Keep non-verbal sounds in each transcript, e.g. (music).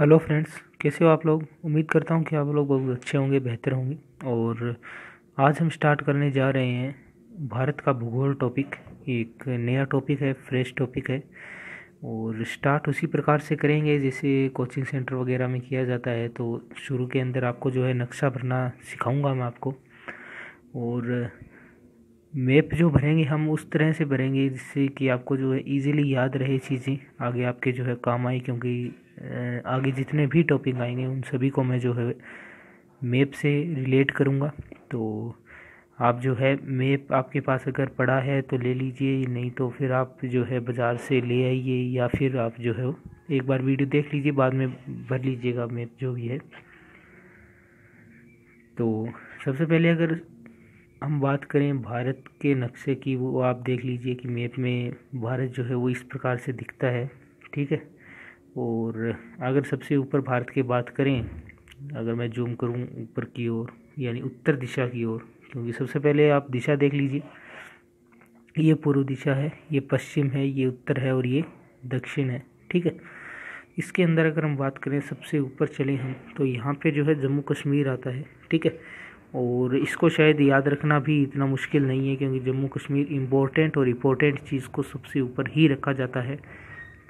Hello friends, कैसे हो आप लोग? उम्मीद करता हूँ कि आप लोग बहुत अच्छे होंगे, बेहतर होंगे। और आज हम स्टार्ट करने जा रहे हैं भारत का भूगोल टॉपिक एक नया टॉपिक है फ्रेश टॉपिक है। और स्टार्ट उसी प्रकार से करेंगे जैसे कोचिंग सेंटर वगैरह में किया जाता है। तो शुरू के अंदर आपको जो है नक्शा भरना सिखाऊँगा मैं आपको। और मैप जो भरेंगे, हम उस तरह से भरेंगे जिससे कि आपको जो है इजीली याद रहे चीज़ें। आगे आपके जो है काम आए, क्योंकि आगे जितने भी टॉपिक आएँगे, उन सभी को मैं जो है मैप से रिलेट करूँगा। तो आप जो है मैप आपके पास अगर पड़ा है तो ले लीजिए। नहीं तो फिर आप जो है बाज़ार से ले आइए, या फिर आप जो है एक बार वीडियो देख लीजिए, बाद में भर लीजिएगा मैप जो भी है। तो सबसे पहले अगर हम बात करें भारत के नक्शे की, वो आप देख लीजिए कि मैप में भारत जो है वो इस प्रकार से दिखता है। ठीक है? और अगर सबसे ऊपर भारत की बात करें, अगर मैं जूम करूँ ऊपर की ओर, यानी उत्तर दिशा की ओर, क्योंकि सबसे पहले आप दिशा देख लीजिए। ये पूर्व दिशा है, ये पश्चिम है, ये उत्तर है और ये दक्षिण है, ठीक है? इसके अंदर अगर हम बात करें, सबसे ऊपर चले हम तो यहाँ पे जो है जम्मू कश्मीर आता है, ठीक है? और इसको शायद याद रखना भी इतना मुश्किल नहीं है, क्योंकि जम्मू कश्मीर इम्पोर्टेंट और इम्पोर्टेंट चीज़ को सबसे ऊपर ही रखा जाता है।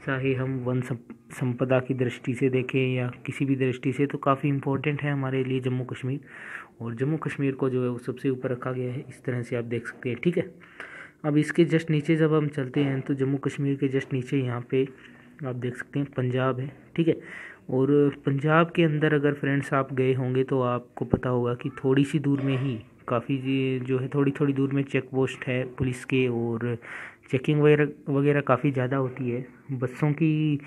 चाहे हम वन संपदा की दृष्टि से देखें या किसी भी दृष्टि से तो काफ़ी इम्पोर्टेंट है हमारे लिए जम्मू कश्मीर। और जम्मू कश्मीर को जो है वो सबसे ऊपर रखा गया है, इस तरह से आप देख सकते हैं, ठीक है? अब इसके जस्ट नीचे जब हम चलते हैं तो जम्मू कश्मीर के जस्ट नीचे यहाँ पे आप देख सकते हैं पंजाब है, ठीक है? और पंजाब के अंदर अगर फ्रेंड्स आप गए होंगे तो आपको पता होगा कि थोड़ी सी दूर में ही काफ़ी जो है थोड़ी थोड़ी दूर में चेक पोस्ट है पुलिस के और चेकिंग वगैरह वगैरह काफ़ी ज़्यादा होती है। बसों की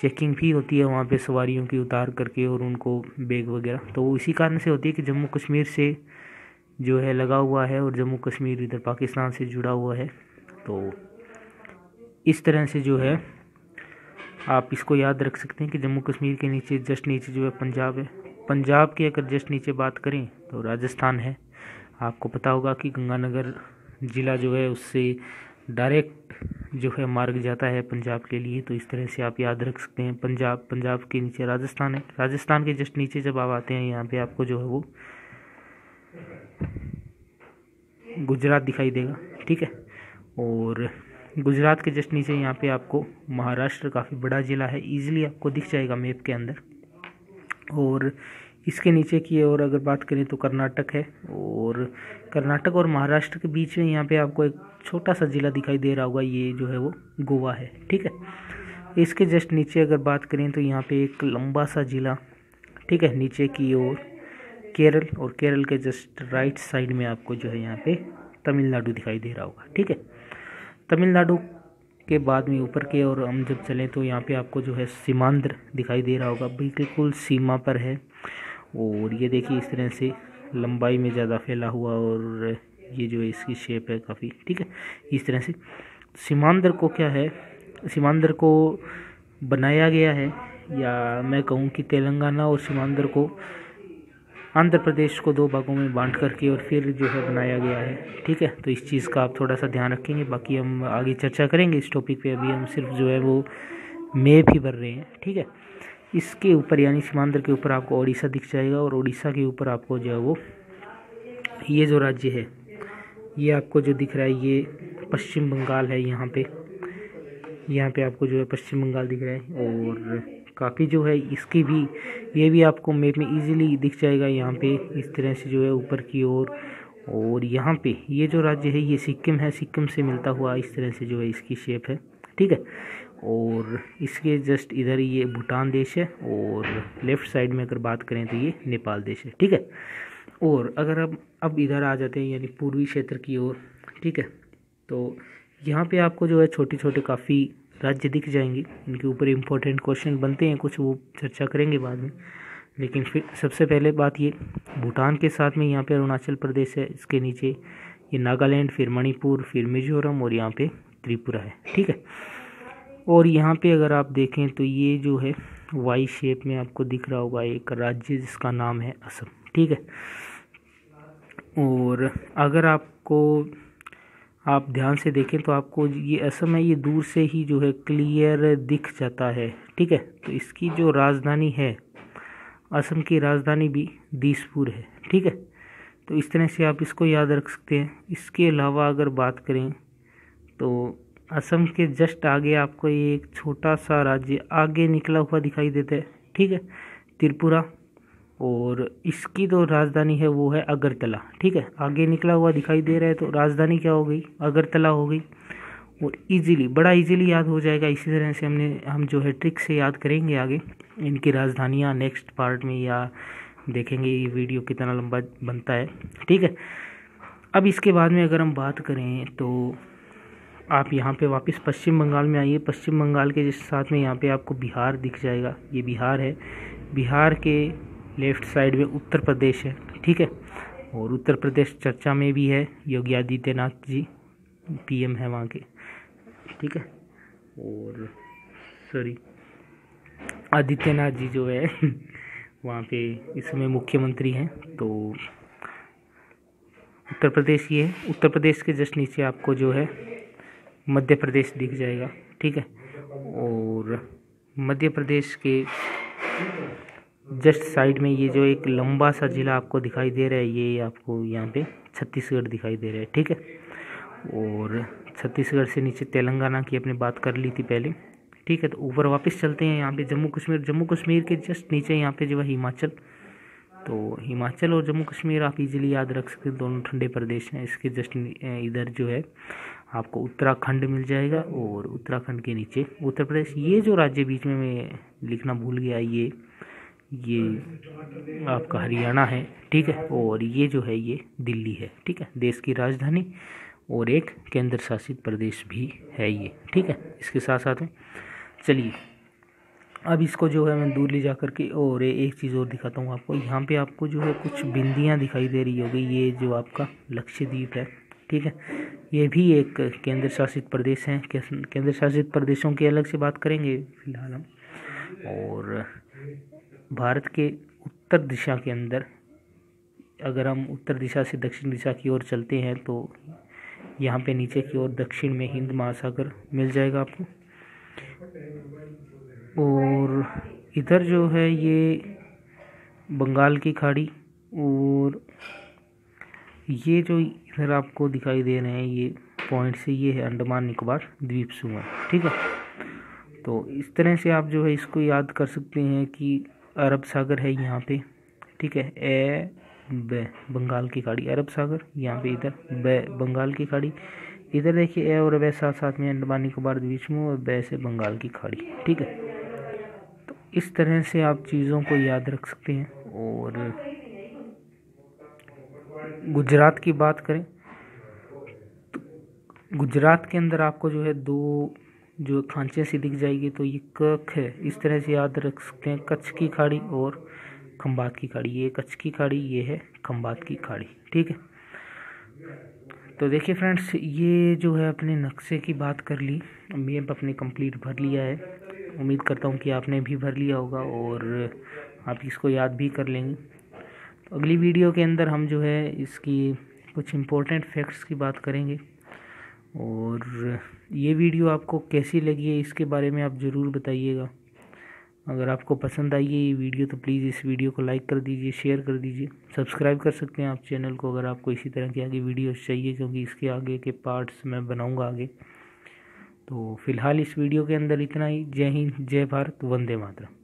चेकिंग भी होती है वहाँ पे, सवारियों की उतार करके और उनको बैग वगैरह। तो वो इसी कारण से होती है कि जम्मू कश्मीर से जो है लगा हुआ है और जम्मू कश्मीर इधर पाकिस्तान से जुड़ा हुआ है। तो इस तरह से जो है, आप इसको याद रख सकते हैं कि जम्मू कश्मीर के नीचे, जस्ट नीचे जो है पंजाब है। पंजाब के अगर जस्ट नीचे बात करें तो राजस्थान है। आपको पता होगा कि गंगानगर ज़िला जो है उससे डायरेक्ट जो है मार्ग जाता है पंजाब के लिए तो इस तरह से आप याद रख सकते हैं। पंजाब पंजाब के नीचे राजस्थान है। राजस्थान के जस्ट नीचे जब आप आते हैं, यहाँ पे आपको जो है वो गुजरात दिखाई देगा, ठीक है? और गुजरात के जस्ट नीचे यहाँ पे आपको महाराष्ट्र, काफ़ी बड़ा ज़िला है। इजीली आपको दिख जाएगा मैप के अंदर। और इसके नीचे की ओर अगर बात करें तो कर्नाटक है और कर्नाटक और महाराष्ट्र के बीच में यहाँ पे आपको एक छोटा सा ज़िला दिखाई दे रहा होगा, ये जो है वो गोवा है, ठीक है? इसके जस्ट नीचे अगर बात करें तो यहाँ पे एक लंबा सा ज़िला, ठीक है? नीचे की ओर केरल और केरल के जस्ट राइट साइड में आपको जो है यहाँ पे तमिलनाडु दिखाई दे रहा होगा, ठीक है? तमिलनाडु के बाद में ऊपर के और हम जब चलें तो यहाँ पे आपको जो है सीमांध्र दिखाई दे रहा होगा, बिल्कुल सीमा पर है। और ये देखिए इस तरह से लंबाई में ज़्यादा फैला हुआ और ये जो इसकी शेप है काफ़ी, ठीक है? इस तरह से। सीमांध्र को क्या है? सीमांध्र को बनाया गया है, या मैं कहूँ कि तेलंगाना और सीमांध्र को आंध्र प्रदेश को दो भागों में बांट करके और फिर जो है बनाया गया है, ठीक है? तो इस चीज़ का आप थोड़ा सा ध्यान रखेंगे, बाकी हम आगे चर्चा करेंगे। इस टॉपिक पे अभी हम सिर्फ़ जो है वो मैप ही भर रहे हैं, ठीक है? इसके ऊपर यानी सीमांध्र के ऊपर आपको उड़ीसा दिख जाएगा और उड़ीसा के ऊपर आपको जो है वो ये जो राज्य है ये आपको जो दिख रहा है ये पश्चिम बंगाल है यहाँ पे। यहाँ पे आपको जो है पश्चिम बंगाल दिख रहा है और काफ़ी जो है इसकी भी ये भी आपको मैप में इजीली दिख जाएगा यहाँ पे इस तरह से जो है ऊपर की ओर। और, और यहाँ पे ये जो राज्य है ये सिक्किम है सिक्किम से मिलता हुआ इस तरह से जो है इसकी शेप है। ठीक है? और इसके जस्ट इधर ये भूटान देश है और लेफ़्ट साइड में अगर बात करें तो ये नेपाल देश है, ठीक है? और अगर अब अब इधर आ जाते हैं, यानी पूर्वी क्षेत्र की ओर, ठीक है? तो यहाँ पे आपको जो है छोटे छोटे काफ़ी राज्य दिख जाएँगे, इनके ऊपर इम्पोर्टेंट क्वेश्चन बनते हैं, कुछ वो चर्चा करेंगे बाद में। लेकिन फिर सबसे पहले बात ये, भूटान के साथ में यहाँ पे अरुणाचल प्रदेश है, इसके नीचे ये नागालैंड, फिर मणिपुर, फिर मिजोरम और यहाँ पे त्रिपुरा है, ठीक है? और यहाँ पे अगर आप देखें तो ये जो है वाई शेप में आपको दिख रहा होगा एक राज्य जिसका नाम है असम, ठीक है? और अगर आपको, आप ध्यान से देखें तो आपको ये असम है, ये दूर से ही जो है क्लियर दिख जाता है, ठीक है? तो इसकी जो राजधानी है, असम की राजधानी भी दीसपुर है, ठीक है? तो इस तरह से आप इसको याद रख सकते हैं। इसके अलावा अगर बात करें तो असम के जस्ट आगे आपको ये एक छोटा सा राज्य आगे निकला हुआ दिखाई देता है, ठीक है? त्रिपुरा और इसकी जो राजधानी है, वो है अगरतला, ठीक है? आगे निकला हुआ दिखाई दे रहा है तो राजधानी क्या हो गई? अगरतला हो गई और इजीली बड़ा इजीली याद हो जाएगा, इसी तरह से हमने, हम जो है ट्रिक से याद करेंगे आगे इनकी राजधानियाँ नेक्स्ट पार्ट में या देखेंगे ये वीडियो कितना लंबा बनता है, ठीक है? अब इसके बाद में अगर हम बात करें तो आप यहाँ पे वापस पश्चिम बंगाल में आइए। पश्चिम बंगाल के जिस साथ में यहाँ पे आपको बिहार दिख जाएगा। ये बिहार है। बिहार के लेफ़्ट साइड में उत्तर प्रदेश है। ठीक है? और उत्तर प्रदेश चर्चा में भी है। योगी आदित्यनाथ जी पीएम है वहाँ के। ठीक है? और सॉरी, आदित्यनाथ जी जो है, (laughs) वहाँ पे इस समय मुख्यमंत्री हैं। तो उत्तर प्रदेश ये है। उत्तर प्रदेश के जस्ट नीचे आपको जो है मध्य प्रदेश दिख जाएगा, ठीक है? और मध्य प्रदेश के जस्ट साइड में ये जो एक लंबा सा ज़िला आपको दिखाई दे रहा है, ये आपको यहाँ पे छत्तीसगढ़ दिखाई दे रहा है, ठीक है? और छत्तीसगढ़ से नीचे तेलंगाना की अपने बात कर ली थी पहले, ठीक है? तो ऊपर वापस चलते हैं यहाँ पे जम्मू कश्मीर। जम्मू कश्मीर के जस्ट नीचे यहाँ पे जो है हिमाचल। तो हिमाचल और जम्मू कश्मीर आप इजीली याद रख सकते हैं, दोनों ठंडे प्रदेश हैं, इसके जस्ट इधर जो है आपको उत्तराखंड मिल जाएगा और उत्तराखंड के नीचे। उत्तर प्रदेश, ये जो राज्य बीच में मैं लिखना भूल गया, ये ये आपका हरियाणा है, ठीक है? और ये जो है, ये दिल्ली है, ठीक है? देश की राजधानी और एक केंद्र शासित प्रदेश भी है ये, ठीक है? इसके साथ साथ में चलिए, अब इसको जो है मैं दूर ले जा करके और एक चीज़ और दिखाता हूँ आपको। यहाँ पे आपको जो है कुछ बिंदियाँ दिखाई दे रही होगी। ये जो आपका लक्षद्वीप है ठीक है? ये भी एक केंद्र शासित प्रदेश है। केंद्र शासित प्रदेशों की अलग से बात करेंगे फ़िलहाल हम। और भारत के उत्तर दिशा के अंदर, अगर हम उत्तर दिशा से दक्षिण दिशा की ओर चलते हैं तो यहाँ पे नीचे की ओर दक्षिण में हिंद महासागर मिल जाएगा आपको। और इधर जो है ये बंगाल की खाड़ी और ये जो इधर आपको दिखाई दे रहे हैं, ये पॉइंट से ये है अंडमान निकोबार द्वीप समूह ठीक है? तो इस तरह से आप जो है इसको याद कर सकते हैं कि अरब सागर है यहाँ पे, ठीक है? ए, ब, बंगाल की खाड़ी, अरब सागर, यहाँ पे इधर, ब, बंगाल की खाड़ी। इधर देखिए, ए और वे साथ साथ में अंडमान निकोबार द्वीप समूह और ब से बंगाल की खाड़ी, ठीक है? तो इस तरह से आप चीज़ों को याद रख सकते हैं और गुजरात की बात करें तो गुजरात के अंदर आपको जो है दो, जो खांचे सी दिख जाएगी तो ये कख है। इस तरह से याद रख सकते हैं, कच्छ की खाड़ी और खम्बात की खाड़ी। ये कच्छ की खाड़ी, ये है खम्बात की खाड़ी, ठीक है? तो देखिए फ्रेंड्स, ये जो है अपने नक्शे की बात कर ली मैप अपने कंप्लीट भर लिया है। उम्मीद करता हूँ कि आपने भी भर लिया होगा और आप इसको याद भी कर लेंगे। अगली वीडियो के अंदर हम जो है इसकी कुछ इम्पोर्टेंट फैक्ट्स की बात करेंगे। और ये वीडियो आपको कैसी लगी है, इसके बारे में आप ज़रूर बताइएगा। अगर आपको पसंद आई है ये वीडियो तो प्लीज़ इस वीडियो को लाइक कर दीजिए शेयर कर दीजिए। सब्सक्राइब कर सकते हैं आप चैनल को अगर आपको इसी तरह की आगे वीडियोस चाहिए, क्योंकि इसके आगे के पार्ट्स मैं बनाऊँगा आगे। तो फ़िलहाल इस वीडियो के अंदर इतना ही। जय हिंद, जय भारत, वंदे मातरम।